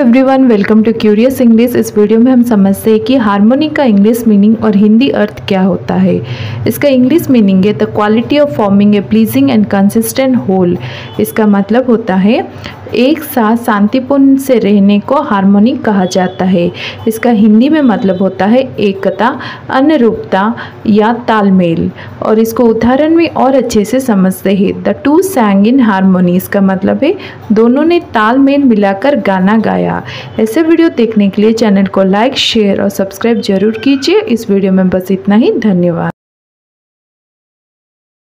Everyone welcome to curious English इस video में हम समझते हैं कि हारमोनी का इंग्लिश मीनिंग और हिंदी अर्थ क्या होता है। इसका इंग्लिश मीनिंग है the quality of forming a pleasing and consistent whole इसका मतलब होता है, एक साथ शांतिपूर्ण से रहने को हारमोनी कहा जाता है। इसका हिंदी में मतलब होता है, एकता, अनुरूपता या तालमेल। और इसको उदाहरण में और अच्छे से समझते हैं। The two sang in harmony इसका मतलब है, दोनों ने तालमेल मिलाकर गाना गाया। ऐसे वीडियो देखने के लिए चैनल को लाइक, शेयर और सब्सक्राइब ज़रूर कीजिए। इस वीडियो में बस इतना ही। धन्यवाद।